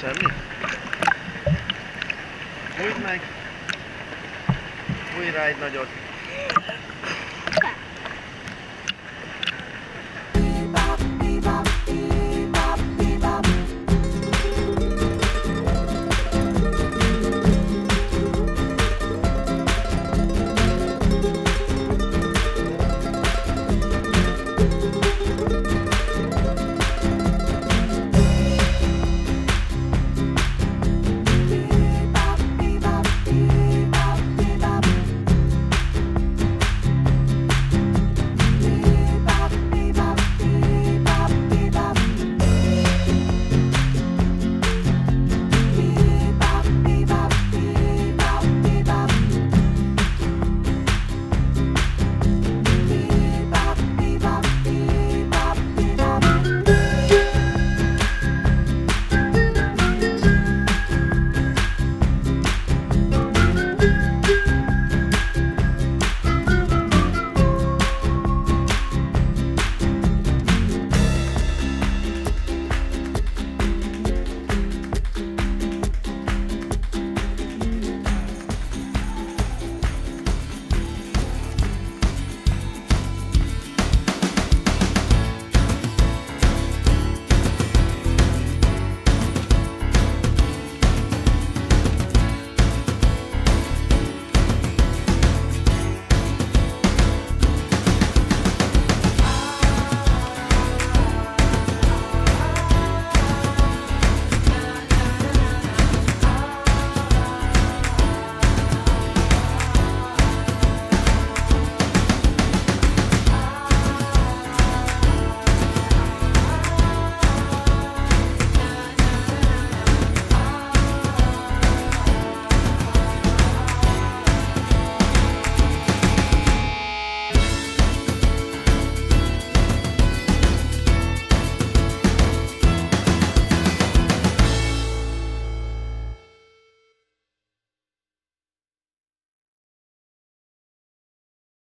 Semmi? Mújt meg! Újra egy nagyot!